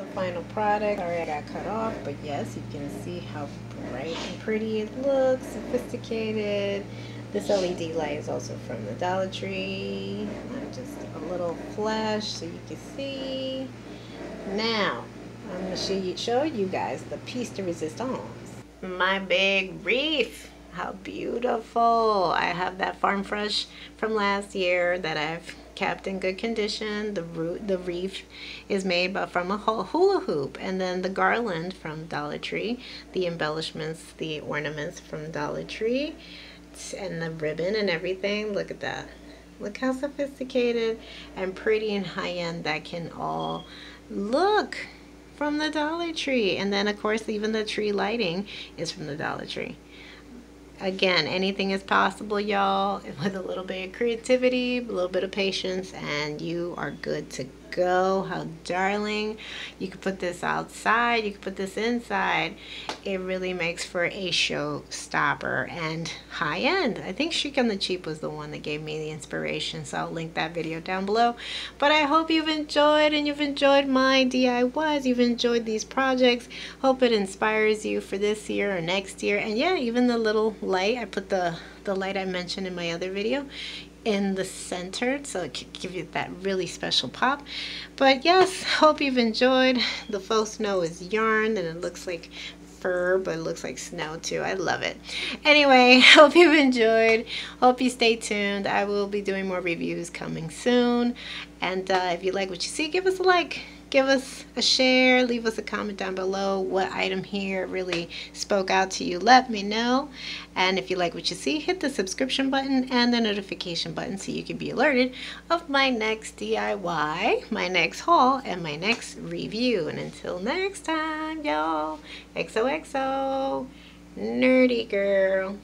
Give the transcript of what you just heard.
The final product, sorry I got cut off, but yes, you can see how bright and pretty it looks, sophisticated. This LED light is also from the Dollar Tree. I'm just a little flash so you can see. Now, I'm going to show you, guys the piece de resistance. My big wreath. How beautiful. I have that Farm Fresh from last year that I've kept in good condition. The root, the reef is made from a hula hoop, and then the garland from Dollar Tree, the embellishments, the ornaments from Dollar Tree, and the ribbon and everything. Look at that. Look how sophisticated and pretty and high-end that can all look from the Dollar Tree. And then, of course, even the tree lighting is from the Dollar Tree again, anything is possible, y'all, with a little bit of creativity, a little bit of patience, and you are good to go. How darling. You could put this outside, you could put this inside. It really makes for a showstopper and high end. I think Chic on the Cheap was the one that gave me the inspiration, so I'll link that video down below. But I hope you've enjoyed and you've enjoyed my DIYs. You've enjoyed these projects. Hope it inspires you for this year or next year. And yeah, even the little light, I put the the light I mentioned in my other video in the center so it could give you that really special pop. But yes hope you've enjoyed. The faux snow is yarn and it looks like fur but it looks like snow too. I love it. Anyway hope you've enjoyed. Hope you stay tuned. I will be doing more reviews coming soon. And uh, if you like what you see give us a like give us a share, leave us a comment down below what item here really spoke out to you. Let me know. And if you like what you see, hit the subscription button and the notification button so you can be alerted of my next DIY, my next haul, and my next review. And until next time, y'all, XOXO, nerdy girl.